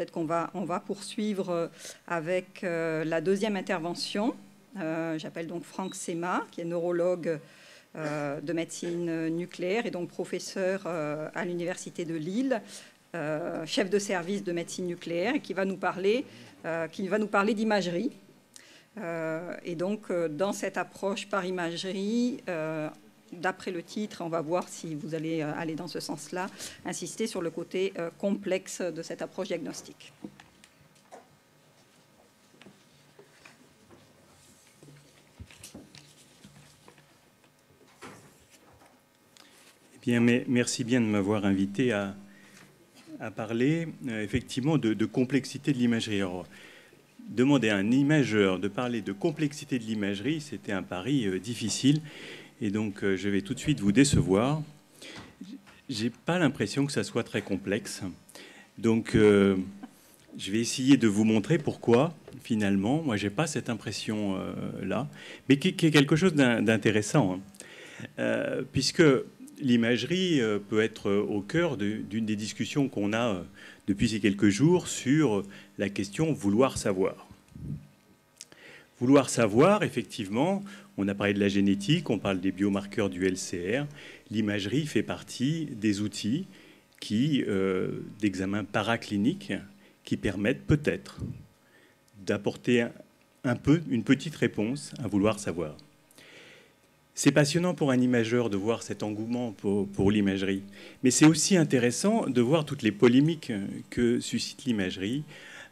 peut-être qu'on va, on va poursuivre avec la deuxième intervention. J'appelle donc Franck Sema, qui est neurologue de médecine nucléaire et donc professeur à l'Université de Lille, chef de service de médecine nucléaire, et qui va nous parler, qui va nous parler d'imagerie. et donc, dans cette approche par imagerie, d'après le titre, on va voir si vous allez euh, aller dans ce sens-là, insister sur le côté euh, complexe de cette approche diagnostique. Eh merci bien de m'avoir invité à, parler euh, effectivement de, complexité de l'imagerie. Demander à un imageur de parler de complexité de l'imagerie, c'était un pari difficile. Et donc, euh, je vais tout de suite vous décevoir. J'ai pas l'impression que ça soit très complexe. Donc, euh, je vais essayer de vous montrer pourquoi, finalement, moi, j'ai pas cette impression-là, euh, mais qui, est quelque chose d'intéressant, hein. puisque l'imagerie peut être au cœur d'une des discussions qu'on a depuis ces quelques jours sur la question vouloir savoir. Vouloir savoir, effectivement, on a parlé de la génétique, on parle des biomarqueurs du LCR. L'imagerie fait partie des outils qui, euh, d'examen paraclinique qui permettent peut-être d'apporter un, peu, une petite réponse à vouloir savoir. C'est passionnant pour un imageur de voir cet engouement pour l'imagerie, mais c'est aussi intéressant de voir toutes les polémiques que suscite l'imagerie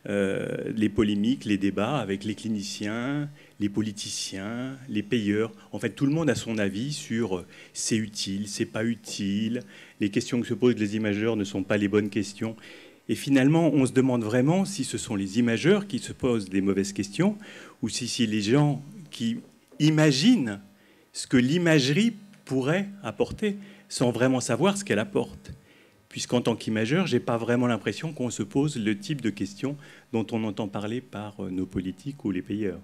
euh, les polémiques, les débats avec les cliniciens, les politiciens, les payeurs. En fait, tout le monde a son avis sur euh, c'est utile, c'est pas utile. Les questions que se posent les imageurs ne sont pas les bonnes questions. Et finalement, on se demande vraiment si ce sont les imageurs qui se posent des mauvaises questions ou si c'est les gens qui imaginent ce que l'imagerie pourrait apporter sans vraiment savoir ce qu'elle apporte puisqu'en tant qu'imageur, je n'ai pas vraiment l'impression qu'on se pose le type de questions dont on entend parler par euh, nos politiques ou les payeurs.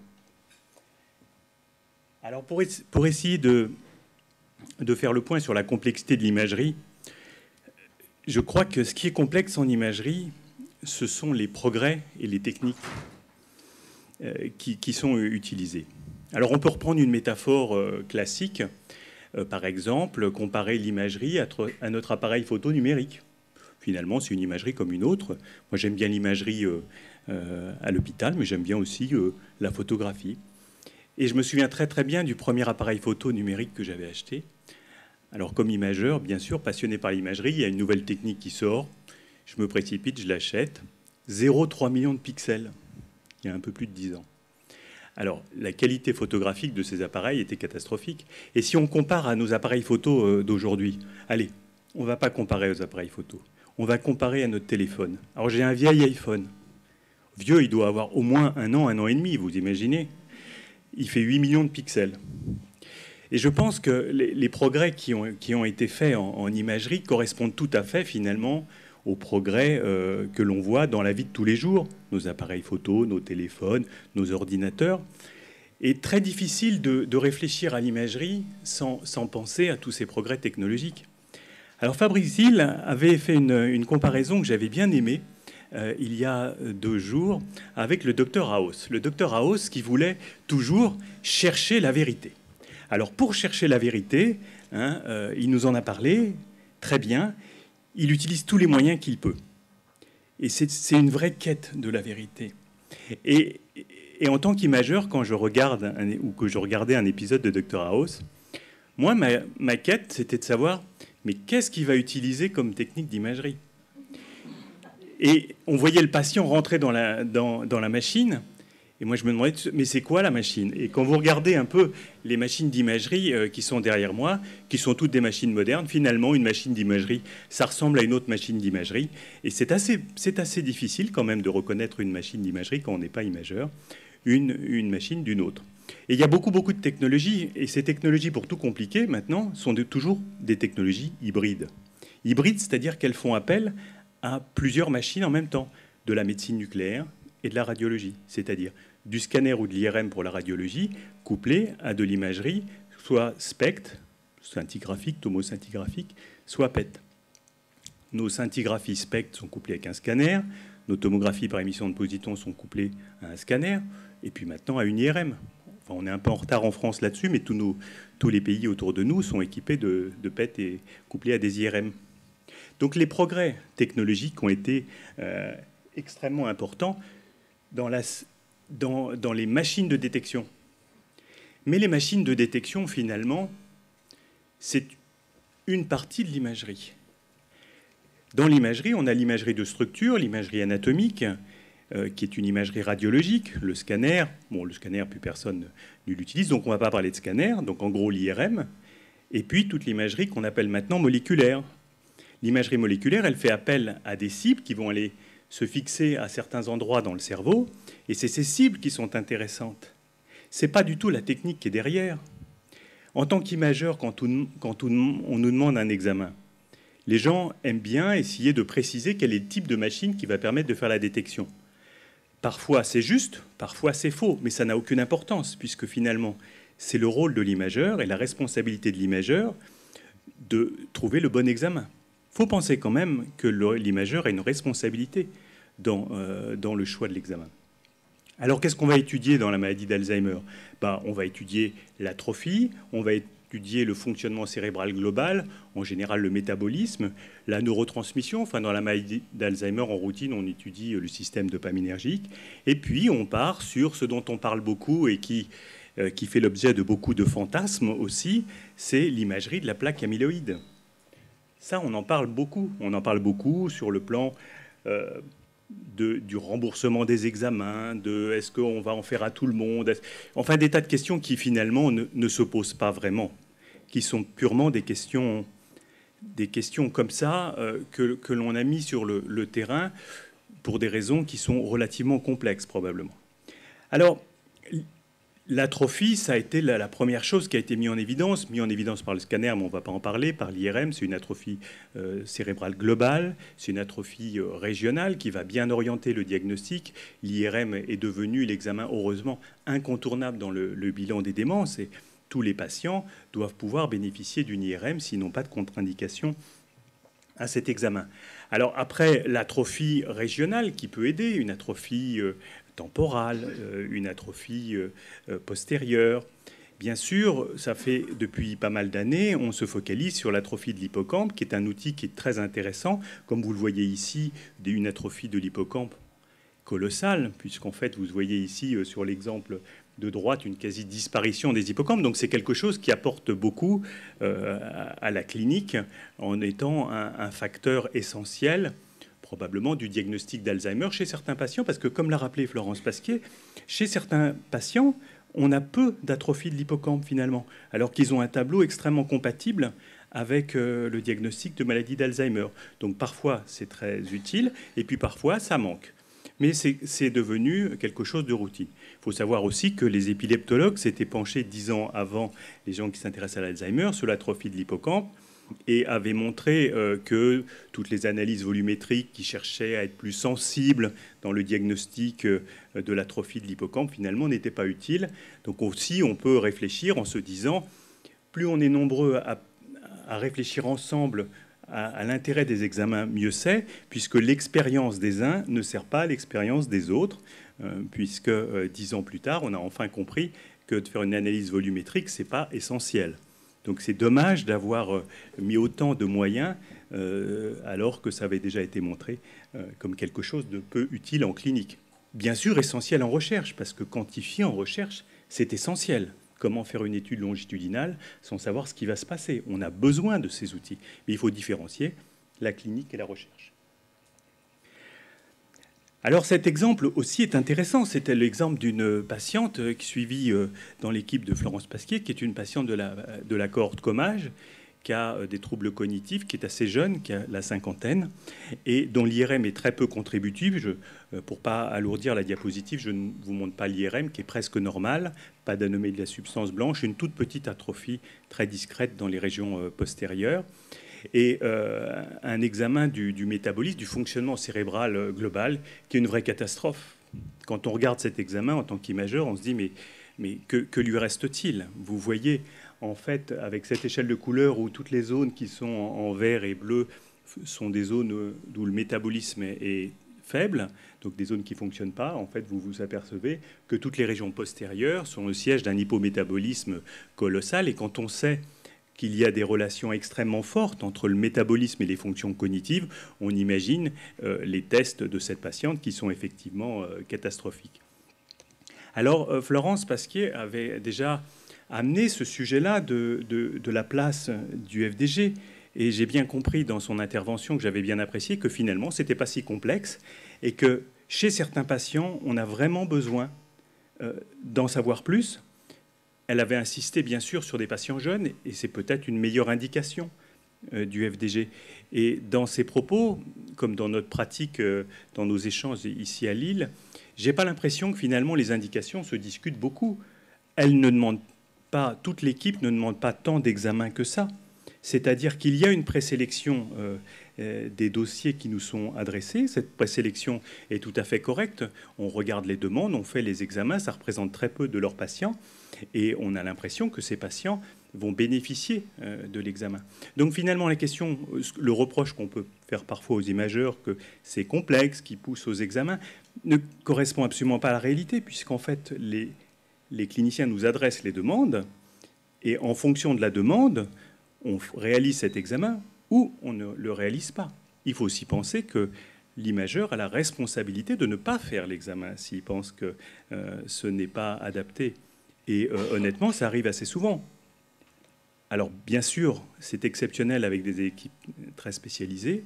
Alors pour, essayer de, faire le point sur la complexité de l'imagerie, je crois que ce qui est complexe en imagerie, ce sont les progrès et les techniques euh, qui, qui sont utilisées. Alors on peut reprendre une métaphore euh, classique euh, par exemple, comparer l'imagerie à notre appareil photo numérique. Finalement, c'est une imagerie comme une autre. Moi, j'aime bien l'imagerie euh, euh, à l'hôpital, mais j'aime bien aussi la photographie. Et je me souviens très très bien du premier appareil photo numérique que j'avais acheté. Alors comme imageur, bien sûr, passionné par l'imagerie, il y a une nouvelle technique qui sort. Je me précipite, je l'achète. 0,3 millions de pixels, il y a un peu plus de 10 ans. Alors, la qualité photographique de ces appareils était catastrophique. Et si on compare à nos appareils photo euh, d'aujourd'hui, allez, on ne va pas comparer aux appareils photo. On va comparer à notre téléphone. Alors, j'ai un vieil iPhone. Vieux, il doit avoir au moins un an, un an et demi, vous imaginez Il fait 8 millions de pixels. Et je pense que les, progrès qui ont, été faits en imagerie correspondent tout à fait finalement aux progrès euh, que l'on voit dans la vie de tous les jours, nos appareils photo, nos téléphones, nos ordinateurs. Et très difficile de, réfléchir à l'imagerie sans, penser à tous ces progrès technologiques. Alors Fabrice Hill avait fait une, comparaison que j'avais bien aimée euh, il y a deux jours avec le docteur House. Le docteur House qui voulait toujours chercher la vérité. Alors pour chercher la vérité, hein, euh, il nous en a parlé très bien il utilise tous les moyens qu'il peut. Et c'est une vraie quête de la vérité. Et, en tant qu'imageur, quand je regarde ou que je regardais un épisode de Dr House, moi, ma, quête, c'était de savoir, mais qu'est-ce qu'il va utiliser comme technique d'imagerie? Et on voyait le patient rentrer dans la, dans, dans la machine, et moi, je me demandais, mais c'est quoi la machine? Et quand vous regardez un peu les machines d'imagerie euh, qui sont derrière moi, qui sont toutes des machines modernes, finalement, une machine d'imagerie, ça ressemble à une autre machine d'imagerie. Et c'est assez, assez difficile quand même de reconnaître une machine d'imagerie quand on n'est pas imageur, une, une machine d'une autre. Et il y a beaucoup, beaucoup de technologies, et ces technologies, pour tout compliquer maintenant, sont toujours des technologies hybrides. Hybrides, c'est-à-dire qu'elles font appel à plusieurs machines en même temps, de la médecine nucléaire, et de la radiologie, c'est-à-dire du scanner ou de l'IRM pour la radiologie, couplé à de l'imagerie, soit SPECT, scintigraphique, tomoscintigraphique, soit PET. Nos scintigraphies SPECT sont couplées avec un scanner, nos tomographies par émission de positons sont couplées à un scanner, et puis maintenant à une IRM. Enfin, on est un peu en retard en France là-dessus, mais tous, les pays autour de nous sont équipés de, de PET et couplés à des IRM. Donc les progrès technologiques ont été euh, extrêmement importants dans, la, dans, dans les machines de détection. Mais les machines de détection, finalement, c'est une partie de l'imagerie. Dans l'imagerie, on a l'imagerie de structure, l'imagerie anatomique, euh, qui est une imagerie radiologique, le scanner. Bon, le scanner, plus personne ne l'utilise, donc on ne va pas parler de scanner, donc en gros l'IRM. Et puis toute l'imagerie qu'on appelle maintenant moléculaire. L'imagerie moléculaire, elle fait appel à des cibles qui vont aller se fixer à certains endroits dans le cerveau, et c'est ces cibles qui sont intéressantes. Ce n'est pas du tout la technique qui est derrière. En tant qu'imageur, quand, quand on nous demande un examen, les gens aiment bien essayer de préciser quel est le type de machine qui va permettre de faire la détection. Parfois c'est juste, parfois c'est faux, mais ça n'a aucune importance, puisque finalement c'est le rôle de l'imageur et la responsabilité de l'imageur de trouver le bon examen. Faut penser quand même que l'imageur a une responsabilité dans, euh, dans le choix de l'examen. Alors qu'est-ce qu'on va étudier dans la maladie d'Alzheimer? Ben, On va étudier l'atrophie, on va étudier le fonctionnement cérébral global, en général le métabolisme, la neurotransmission. Enfin, dans la maladie d'Alzheimer, en routine, on étudie le système dopaminergique. Et puis, on part sur ce dont on parle beaucoup et qui, euh, qui fait l'objet de beaucoup de fantasmes aussi, c'est l'imagerie de la plaque amyloïde. Ça, on en parle beaucoup. On en parle beaucoup sur le plan euh, du remboursement des examens, de est-ce qu'on va en faire à tout le monde, enfin des tas de questions qui finalement ne, se posent pas vraiment, qui sont purement des questions, des questions comme ça euh, que, l'on a mis sur le terrain pour des raisons qui sont relativement complexes probablement. Alors, L'atrophie, ça a été la, première chose qui a été mise en évidence, mise en évidence par le scanner, mais on ne va pas en parler, par l'IRM. C'est une atrophie euh, cérébrale globale, c'est une atrophie euh, régionale qui va bien orienter le diagnostic. L'IRM est devenu l'examen, heureusement, incontournable dans le, bilan des démences. Et tous les patients doivent pouvoir bénéficier d'une IRM s'ils n'ont pas de contre-indication à cet examen. Alors après, l'atrophie régionale qui peut aider, une atrophie euh, temporale, euh, une atrophie euh, euh, postérieure. Bien sûr, ça fait depuis pas mal d'années, on se focalise sur l'atrophie de l'hippocampe, qui est un outil qui est très intéressant. Comme vous le voyez ici, une atrophie de l'hippocampe colossale, puisqu'en fait, vous voyez ici sur l'exemple de droite une quasi-disparition des hippocampes. Donc c'est quelque chose qui apporte beaucoup à la clinique en étant un facteur essentiel probablement du diagnostic d'Alzheimer chez certains patients, parce que comme l'a rappelé Florence Pasquier, chez certains patients, on a peu d'atrophie de l'hippocampe finalement, alors qu'ils ont un tableau extrêmement compatible avec euh, le diagnostic de maladie d'Alzheimer. Donc parfois c'est très utile, et puis parfois ça manque. Mais c'est devenu quelque chose de routine. Il faut savoir aussi que les épileptologues s'étaient penchés dix ans avant les gens qui s'intéressent à l'Alzheimer sur l'atrophie de l'hippocampe et avait montré euh, que toutes les analyses volumétriques qui cherchaient à être plus sensibles dans le diagnostic euh, de l'atrophie de l'hippocampe finalement n'étaient pas utiles. Donc aussi on peut réfléchir en se disant plus on est nombreux à, réfléchir ensemble à, l'intérêt des examens, mieux c'est, puisque l'expérience des uns ne sert pas à l'expérience des autres, euh, puisque dix ans plus tard, on a enfin compris que de faire une analyse volumétrique, ce n'est pas essentiel. Donc c'est dommage d'avoir euh, mis autant de moyens euh, alors que ça avait déjà été montré euh, comme quelque chose de peu utile en clinique. Bien sûr, essentiel en recherche, parce que quantifier en recherche, c'est essentiel. Comment faire une étude longitudinale sans savoir ce qui va se passer? On a besoin de ces outils, mais il faut différencier la clinique et la recherche. Alors cet exemple aussi est intéressant. C'était l'exemple d'une patiente euh, suivie euh, dans l'équipe de Florence Pasquier, qui est une patiente de la, de la cohorte Comage, qui a euh, des troubles cognitifs, qui est assez jeune, qui a la cinquantaine, et dont l'IRM est très peu contributif. Je, pour pas alourdir la diapositive, je ne vous montre pas l'IRM, qui est presque normal, pas d'anomalie de la substance blanche, une toute petite atrophie très discrète dans les régions postérieures et euh, un examen du, métabolisme, du fonctionnement cérébral euh, global, qui est une vraie catastrophe. Quand on regarde cet examen en tant qu'imageur, on se dit mais, mais que, lui reste-t-il? Vous voyez, en fait, avec cette échelle de couleurs où toutes les zones qui sont en, vert et bleu sont des zones où le métabolisme est, faibles, donc des zones qui ne fonctionnent pas, en fait, vous vous apercevez que toutes les régions postérieures sont le siège d'un hypométabolisme colossal. Et quand on sait qu'il y a des relations extrêmement fortes entre le métabolisme et les fonctions cognitives, on imagine euh, les tests de cette patiente qui sont effectivement euh, catastrophiques. Alors, euh, Florence Pasquier avait déjà amené ce sujet-là de, de, la place du FDG. Et j'ai bien compris dans son intervention que j'avais bien apprécié que finalement, ce n'était pas si complexe et que chez certains patients, on a vraiment besoin d'en savoir plus elle avait insisté bien sûr sur des patients jeunes, et c'est peut-être une meilleure indication euh, du FDG. Et dans ses propos, comme dans notre pratique, euh, dans nos échanges ici à Lille, j'ai pas l'impression que finalement les indications se discutent beaucoup. Elle ne demande pas, toute l'équipe ne demande pas tant d'examens que ça. C'est-à-dire qu'il y a une présélection euh, des dossiers qui nous sont adressés. Cette présélection est tout à fait correcte. On regarde les demandes, on fait les examens, ça représente très peu de leurs patients. Et on a l'impression que ces patients vont bénéficier euh, de l'examen. Donc finalement, la question, le reproche qu'on peut faire parfois aux imageurs que c'est complexe, qui pousse aux examens, ne correspond absolument pas à la réalité, puisqu'en fait, les, les cliniciens nous adressent les demandes, et en fonction de la demande, on réalise cet examen ou on ne le réalise pas. Il faut aussi penser que l'imageur a la responsabilité de ne pas faire l'examen s'il pense que euh, ce n'est pas adapté et euh, honnêtement, ça arrive assez souvent. Alors bien sûr, c'est exceptionnel avec des équipes très spécialisées.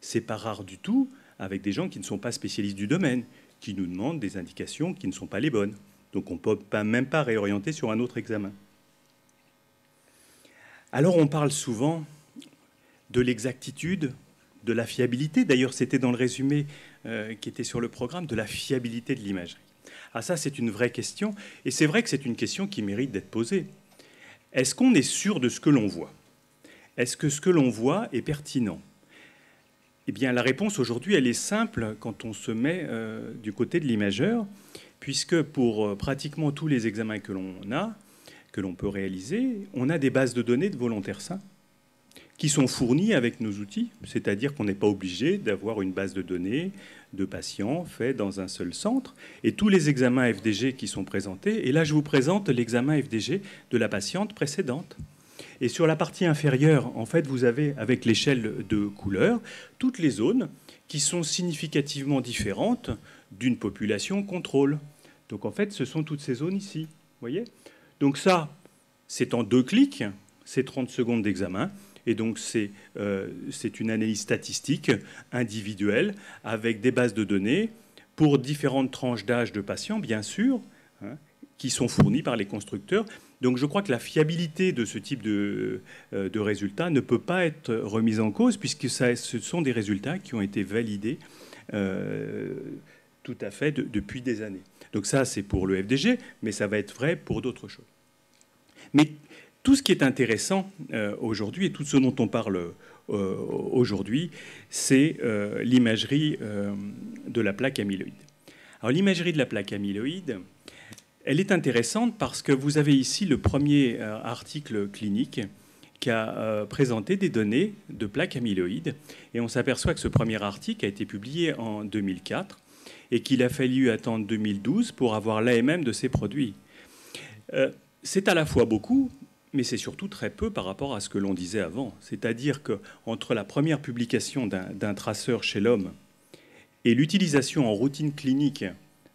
C'est pas rare du tout avec des gens qui ne sont pas spécialistes du domaine, qui nous demandent des indications qui ne sont pas les bonnes. Donc on ne peut pas, même pas réorienter sur un autre examen. Alors on parle souvent de l'exactitude, de la fiabilité. D'ailleurs, c'était dans le résumé euh, qui était sur le programme, de la fiabilité de l'imagerie. Ah ça, c'est une vraie question. Et c'est vrai que c'est une question qui mérite d'être posée. Est-ce qu'on est sûr de ce que l'on voit? Est-ce que ce que l'on voit est pertinent? Eh bien, la réponse aujourd'hui, elle est simple quand on se met euh, du côté de l'imageur, puisque pour euh, pratiquement tous les examens que l'on a, que l'on peut réaliser, on a des bases de données de volontaires sains sont fournies avec nos outils, c'est-à-dire qu'on n'est pas obligé d'avoir une base de données de patients faits dans un seul centre et tous les examens FDG qui sont présentés. Et là, je vous présente l'examen FDG de la patiente précédente. Et sur la partie inférieure, en fait, vous avez, avec l'échelle de couleur, toutes les zones qui sont significativement différentes d'une population contrôle. Donc, en fait, ce sont toutes ces zones ici. voyez? Donc, ça, c'est en deux clics, c'est 30 secondes d'examen. Et donc euh, c'est une analyse statistique individuelle avec des bases de données pour différentes tranches d'âge de patients, bien sûr, hein, qui sont fournies par les constructeurs. Donc je crois que la fiabilité de ce type de, euh, résultats ne peut pas être remise en cause puisque ça, ce sont des résultats qui ont été validés euh, tout à fait depuis des années. Donc ça, c'est pour le FDG, mais ça va être vrai pour d'autres choses. Mais tout ce qui est intéressant euh, aujourd'hui et tout ce dont on parle euh, aujourd'hui, c'est euh, l'imagerie de la plaque amyloïde. Alors l'imagerie de la plaque amyloïde, elle est intéressante parce que vous avez ici le premier article clinique qui a présenté des données de plaque amyloïde. Et on s'aperçoit que ce premier article a été publié en 2004 et qu'il a fallu attendre 2012 pour avoir l'AMM de ces produits. c'est à la fois beaucoup, mais c'est surtout très peu par rapport à ce que l'on disait avant. C'est-à-dire qu'entre la première publication d'un traceur chez l'homme et l'utilisation en routine clinique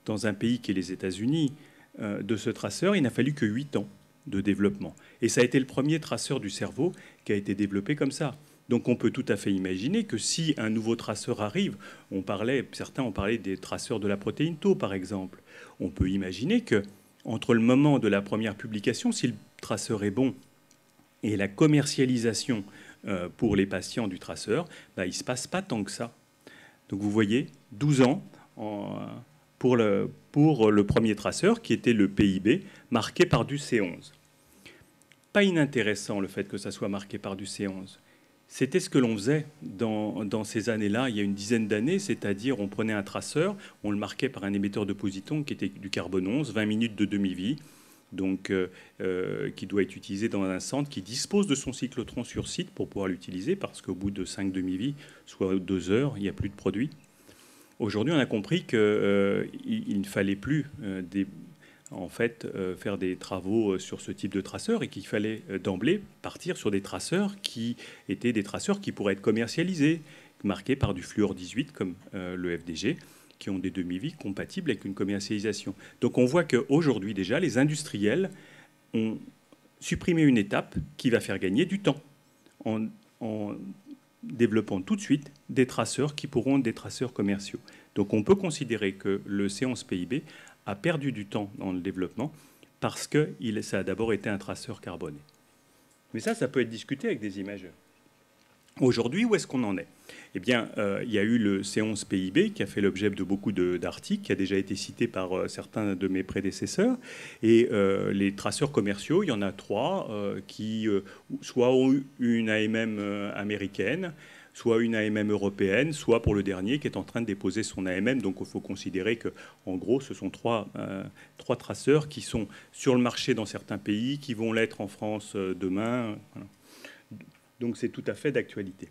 dans un pays qui est les États-Unis euh, de ce traceur, il n'a fallu que 8 ans de développement. Et ça a été le premier traceur du cerveau qui a été développé comme ça. Donc on peut tout à fait imaginer que si un nouveau traceur arrive, on parlait, certains ont parlé des traceurs de la protéine tau par exemple, on peut imaginer que entre le moment de la première publication, si traceur est bon et la commercialisation euh, pour les patients du traceur, bah, il ne se passe pas tant que ça. Donc vous voyez, 12 ans pour, le, pour le premier traceur, qui était le PIB, marqué par du C11. Pas inintéressant le fait que ça soit marqué par du C11. C'était ce que l'on faisait dans, ces années-là, il y a une dizaine d'années, c'est-à-dire on prenait un traceur, on le marquait par un émetteur de positons qui était du carbone 11, 20 minutes de demi-vie, donc euh, euh, qui doit être utilisé dans un centre qui dispose de son cyclotron sur site pour pouvoir l'utiliser, parce qu'au bout de 5 demi-vies, soit 2 heures, il n'y a plus de produit. Aujourd'hui, on a compris qu'il ne fallait plus en fait, faire des travaux sur ce type de traceurs et qu'il fallait d'emblée partir sur des traceurs qui étaient des traceurs qui pourraient être commercialisés, marqués par du fluor 18 comme le FDG qui ont des demi-vies compatibles avec une commercialisation. Donc on voit qu'aujourd'hui déjà, les industriels ont supprimé une étape qui va faire gagner du temps en, développant tout de suite des traceurs qui pourront être des traceurs commerciaux. Donc on peut considérer que le séance PIB a perdu du temps dans le développement parce que ça a d'abord été un traceur carboné. Mais ça, ça peut être discuté avec des imageurs. Aujourd'hui, où est-ce qu'on en est? Eh bien, euh, il y a eu le C11 PIB qui a fait l'objet de beaucoup d'articles, qui a déjà été cité par euh, certains de mes prédécesseurs. Et euh, les traceurs commerciaux, il y en a trois qui soit ont une AMM américaine, soit une AMM européenne, soit pour le dernier qui est en train de déposer son AMM. Donc il faut considérer que, en gros, ce sont trois, trois traceurs qui sont sur le marché dans certains pays, qui vont l'être en France demain. Donc c'est tout à fait d'actualité.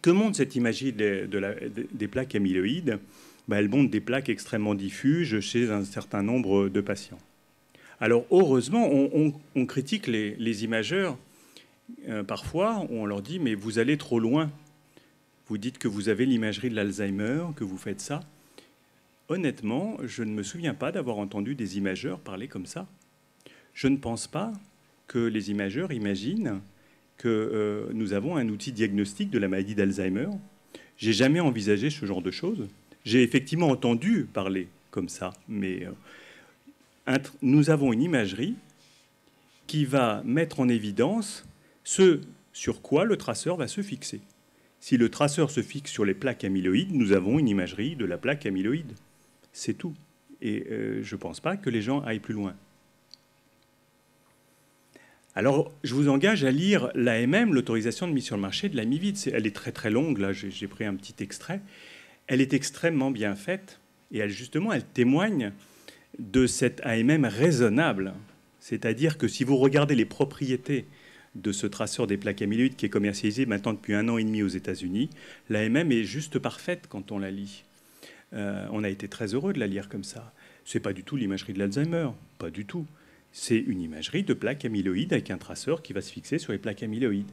Que montre cette imagerie des plaques amyloïdes? Ben, Elle montre des plaques extrêmement diffuses chez un certain nombre de patients. Alors heureusement, on, critique les, imageurs euh, parfois, on leur dit mais vous allez trop loin. Vous dites que vous avez l'imagerie de l'Alzheimer, que vous faites ça. Honnêtement, je ne me souviens pas d'avoir entendu des imageurs parler comme ça. Je ne pense pas que les imageurs imaginent que euh, nous avons un outil diagnostique de la maladie d'Alzheimer. J'ai jamais envisagé ce genre de choses. J'ai effectivement entendu parler comme ça, mais euh, nous avons une imagerie qui va mettre en évidence ce sur quoi le traceur va se fixer. Si le traceur se fixe sur les plaques amyloïdes, nous avons une imagerie de la plaque amyloïde. C'est tout. Et euh, je ne pense pas que les gens aillent plus loin. Alors, je vous engage à lire l'AMM, l'autorisation de mise sur le marché de la MIVID. Elle est très très longue, là j'ai pris un petit extrait. Elle est extrêmement bien faite et elle, justement, elle témoigne de cette AMM raisonnable. C'est-à-dire que si vous regardez les propriétés de ce traceur des plaques amyloïdes qui est commercialisé maintenant depuis un an et demi aux États-Unis, l'AMM est juste parfaite quand on la lit. Euh, on a été très heureux de la lire comme ça. Ce n'est pas du tout l'imagerie de l'Alzheimer, pas du tout c'est une imagerie de plaques amyloïdes avec un traceur qui va se fixer sur les plaques amyloïdes.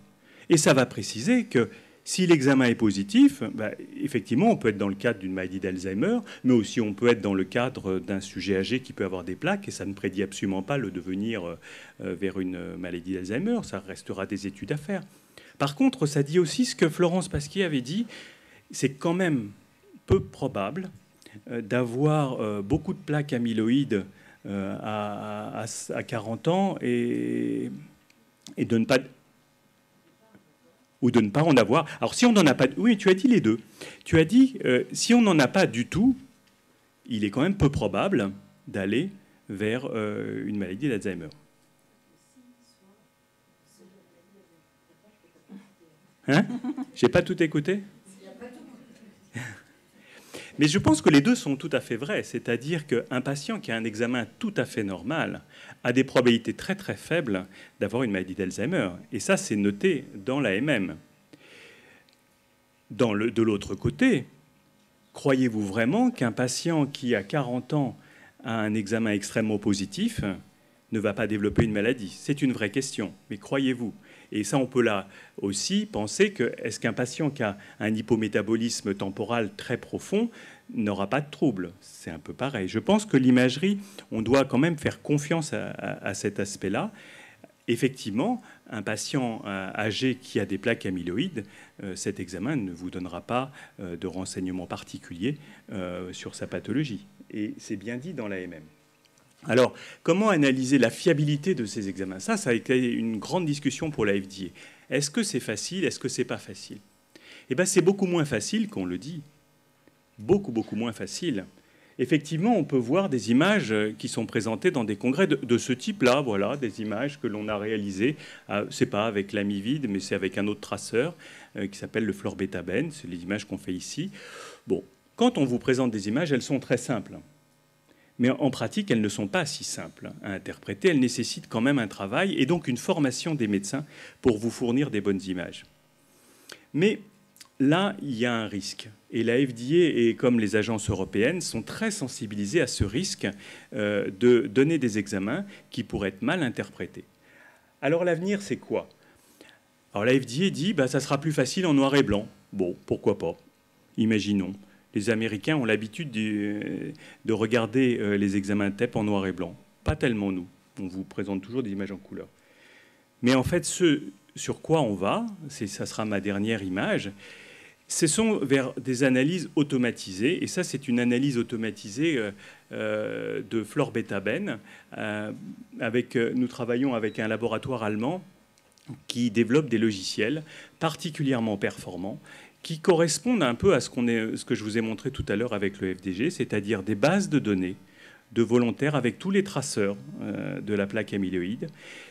Et ça va préciser que si l'examen est positif, bah, effectivement, on peut être dans le cadre d'une maladie d'Alzheimer, mais aussi on peut être dans le cadre d'un sujet âgé qui peut avoir des plaques, et ça ne prédit absolument pas le devenir euh, vers une maladie d'Alzheimer, ça restera des études à faire. Par contre, ça dit aussi ce que Florence Pasquier avait dit, c'est quand même peu probable euh, d'avoir euh, beaucoup de plaques amyloïdes euh, à, à, 40 ans et, de ne pas ou de ne pas en avoir. Alors si on n'en a pas, oui, tu as dit les deux. Tu as dit euh, si on n'en a pas du tout, il est quand même peu probable d'aller vers euh, une maladie d'Alzheimer. Hein? J'ai pas tout écouté. Mais je pense que les deux sont tout à fait vrais, c'est-à-dire qu'un patient qui a un examen tout à fait normal a des probabilités très très faibles d'avoir une maladie d'Alzheimer. Et ça, c'est noté dans l'AMM. De l'autre côté, croyez-vous vraiment qu'un patient qui a 40 ans a un examen extrêmement positif ne va pas développer une maladie? C'est une vraie question. Mais croyez-vous? Et ça, on peut là aussi penser que est-ce qu'un patient qui a un hypométabolisme temporal très profond n'aura pas de trouble? C'est un peu pareil. Je pense que l'imagerie, on doit quand même faire confiance à, cet aspect-là. Effectivement, un patient euh, âgé qui a des plaques amyloïdes, euh, cet examen ne vous donnera pas euh, de renseignements particuliers sur sa pathologie. Et c'est bien dit dans l'AMM. Alors, comment analyser la fiabilité de ces examens? Ça, ça a été une grande discussion pour la FDA. Est-ce que c'est facile? Est-ce que c'est pas facile? Eh bien, c'est beaucoup moins facile qu'on le dit. Beaucoup, beaucoup moins facile. Effectivement, on peut voir des images qui sont présentées dans des congrès de, ce type-là, voilà, des images que l'on a réalisées. Euh, c'est pas avec l'amivide, mais c'est avec un autre traceur euh, qui s'appelle le fluorbétaben. C'est les images qu'on fait ici. Bon, quand on vous présente des images, elles sont très simples mais en pratique, elles ne sont pas si simples à interpréter. Elles nécessitent quand même un travail et donc une formation des médecins pour vous fournir des bonnes images. Mais là, il y a un risque. Et la FDA comme les agences européennes sont très sensibilisées à ce risque euh, de donner des examens qui pourraient être mal interprétés. Alors l'avenir, c'est quoi? Alors la FDA dit, bah, ça sera plus facile en noir et blanc. Bon, pourquoi pas? Imaginons. Les Américains ont l'habitude de, regarder euh, les examens TEP en noir et blanc. Pas tellement nous. On vous présente toujours des images en couleur. Mais en fait, ce sur quoi on va, ça sera ma dernière image, ce sont vers des analyses automatisées. Et ça, c'est une analyse automatisée euh, euh, de Flore Betaben. Euh, avec, nous travaillons avec un laboratoire allemand qui développe des logiciels particulièrement performants qui correspondent un peu à ce, que je vous ai montré tout à l'heure avec le FDG, c'est-à-dire des bases de données de volontaires avec tous les traceurs de la plaque amyloïde.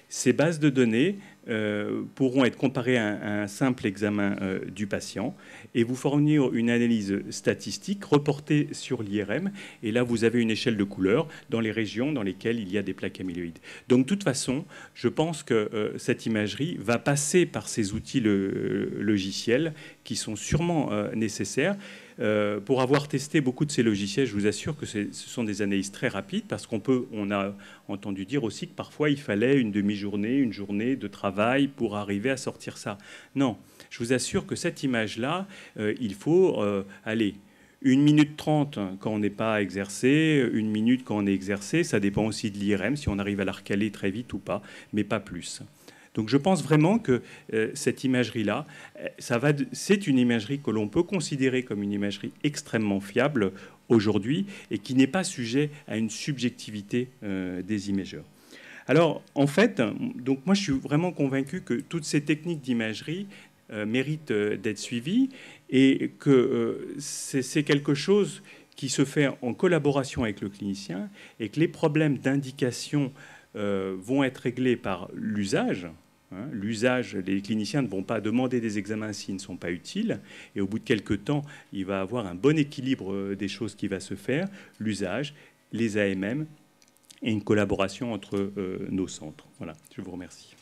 Ces bases de données euh, pourront être comparées à un, simple examen euh, du patient et vous fournir une analyse statistique reportée sur l'IRM. Et là, vous avez une échelle de couleurs dans les régions dans lesquelles il y a des plaques amyloïdes. Donc, de toute façon, je pense que euh, cette imagerie va passer par ces outils logiciels qui sont sûrement nécessaires. Euh, pour avoir testé beaucoup de ces logiciels, je vous assure que ce sont des analyses très rapides parce qu'on peut, on a entendu dire aussi que parfois il fallait une demi-journée, une journée de travail pour arriver à sortir ça. Non, je vous assure que cette image-là, euh, il faut euh, aller une minute trente quand on n'est pas exercé, une minute quand on est exercé, ça dépend aussi de l'IRM, si on arrive à la recaler très vite ou pas, mais pas plus. Donc je pense vraiment que euh, cette imagerie-là, euh, c'est une imagerie que l'on peut considérer comme une imagerie extrêmement fiable aujourd'hui et qui n'est pas sujet à une subjectivité euh, des imageurs. Alors en fait, donc moi je suis vraiment convaincu que toutes ces techniques d'imagerie méritent d'être suivies et que c'est quelque chose qui se fait en collaboration avec le clinicien et que les problèmes d'indication vont être réglés par l'usage, Hein, l'usage, les cliniciens ne vont pas demander des examens s'ils ne sont pas utiles. Et au bout de quelques temps, il va avoir un bon équilibre euh, des choses qui va se faire, l'usage, les AMM et une collaboration entre euh, nos centres. Voilà, je vous remercie.